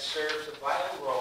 serves a vital role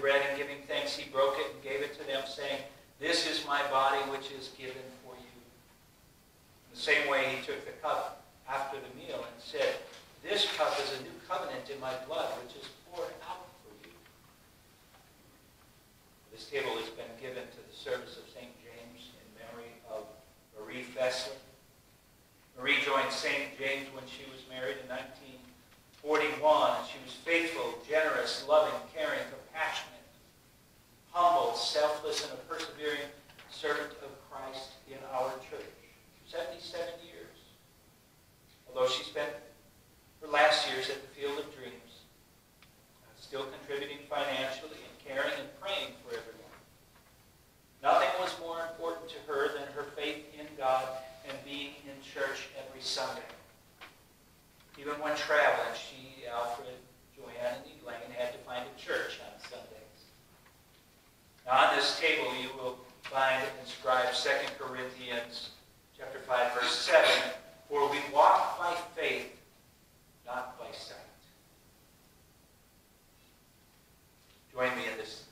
bread and giving thanks, he broke it and gave it to them, saying, This is my body which is given for you. In the same way, he took the cup after the meal and said, This cup is a new covenant in my blood which is poured out for you. This table has been given to the service of St. James in memory of Marie Fessler. Marie joined St. James when she was married in 1941, and she was faithful, generous, loving, caring, compassionate. 2 Corinthians chapter 5, verse 7, For we walk by faith, not by sight. Join me in this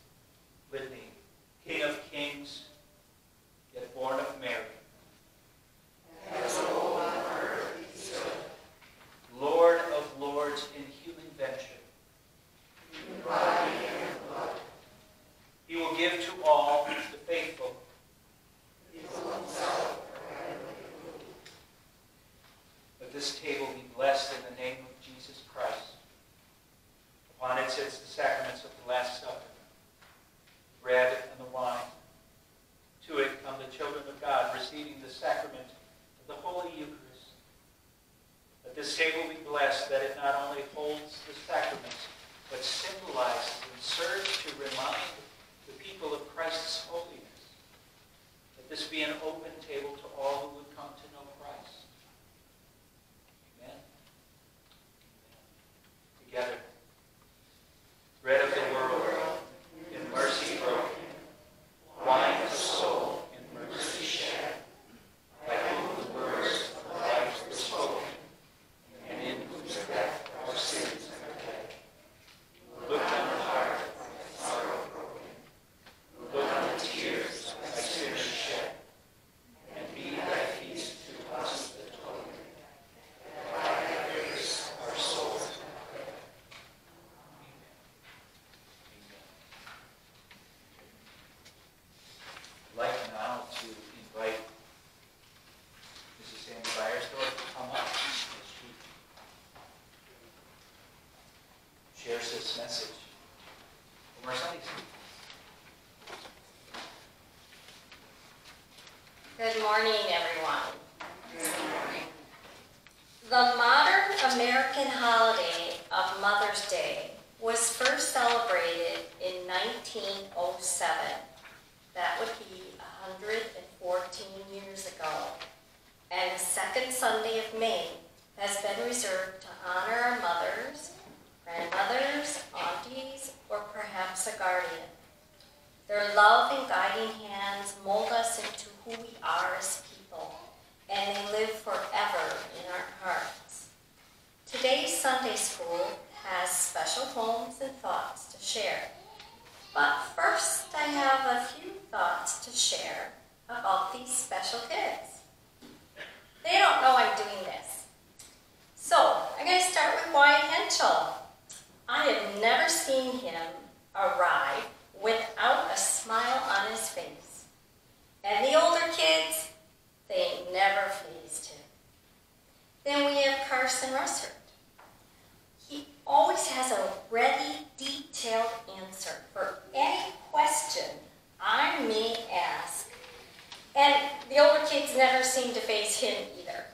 litany. King of kings, yet born of Mary. Lord of lords in human venture. He will give to all the faithful. Let this table be blessed in the name of Jesus Christ. Upon it sits the sacraments of the Last Supper, the bread and the wine. To it come the children of God receiving the sacrament of the Holy Eucharist. Let this table be blessed that it not only holds the sacraments, but symbolizes and serves to remind the people of Christ's holiness. Let this be an open table to all who would come to know Christ. Amen. Together. Bread of the world, in mercy broken, wine of the soul, in mercy shed, by whom the words of life were spoken, and in whose death our sins are paid. Look on the heart, sorrow broken. Look on the tears thy sinners shed, and be thy peace to us the token. By thy grace our souls are fed. I'd like now to invite Mrs. Sandy Byersdorf to come up as she shares this message from our Sunday school. Good morning, everyone. The modern American holiday of Mother's Day was first celebrated in 1907. That would be 114 years ago. And the second Sunday of May has been reserved to honor our mothers, grandmothers, aunties, or perhaps a guardian. Their love and guiding hands mold us into who we are as people, and they live forever in our hearts. Today's Sunday school has special poems and thoughts to share. But first, I have a few thoughts to share about these special kids. They don't know I'm doing this. So, I'm going to start with Wyatt Henschel. I have never seen him arrive without a smile on his face. And the older kids, they never fazed him. Then we have Carson Russert. He always has a ready, detailed answer for any question I may ask. And the older kids never seem to face him either.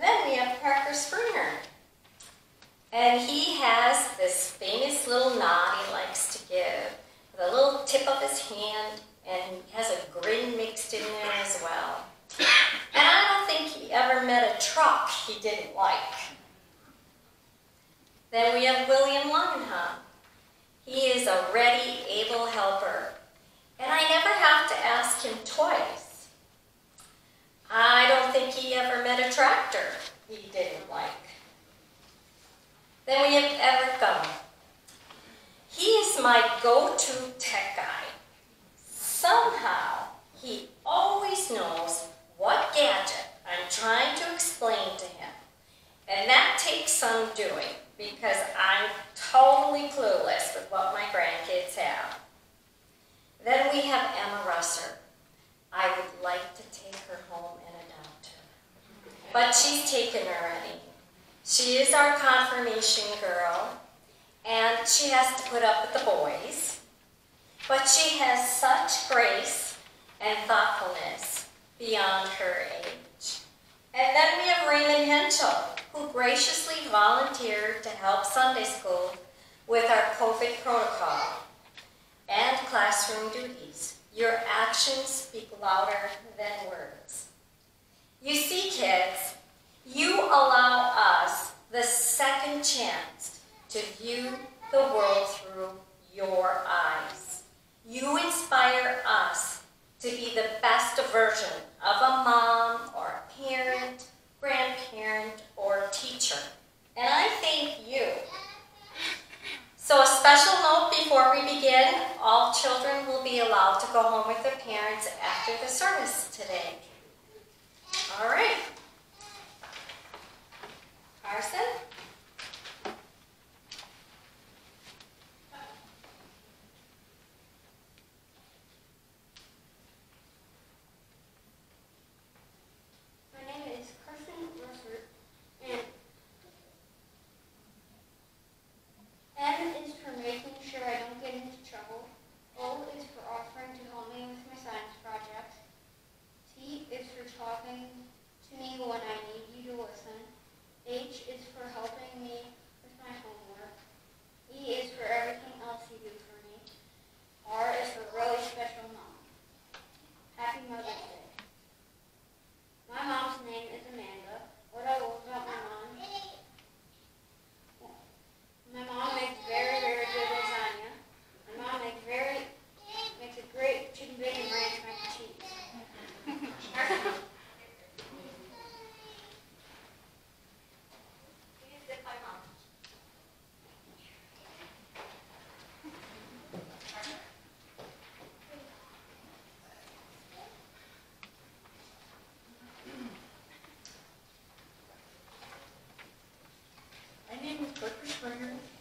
Then we have Parker Springer. And he has this famous little nod he likes to give, with a little tip of his hand, and has a grin mixed in there as well. And I don't think he ever met a truck he didn't like. Then we have William Langenham. He is a ready, able helper, and I never have to ask him twice. I don't think he ever met a tractor he didn't like. Then we have Everett Gum. He is my go-to tech guy. Somehow, he always knows what gadget I'm trying to explain to him. And that takes some doing because I'm totally clueless with what my grandkids have. Then we have Emma Russer. I would like to take her home and adopt her. But she's taken already. She is our confirmation girl, and she has to put up with the boys. But she has such grace and thoughtfulness beyond her age. And then we have Raymond Henschel, who graciously volunteered to help Sunday school with our COVID protocol and classroom duties. Your actions speak louder than words. You see, kids, you allow us the second chance to view the world through your eyes. You inspire us to be the best version of a mom or a parent, grandparent, or teacher. And I thank you. So a special note before we begin, all children will be allowed to go home with their parents after the service today. All right. Carson? My name is Carson Russert, and M is for making sure I don't get into trouble. O is for offering to help me with my science projects. T is for talking to me when I need you to listen. H is for helping me with my homework. E is for everything else you do for me. R is for really special mom. Happy Mother's Day. My mom's name is Amanda. What I love about my mom, my mom makes very, very good lasagna. My mom makes very, makes a great chicken bacon ranch mac and cheese. My name is Clifford Springer.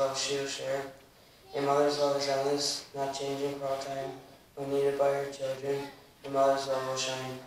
Love will share. A mother's love is endless, not changing for all time. When needed by her children, a mother's love will shine.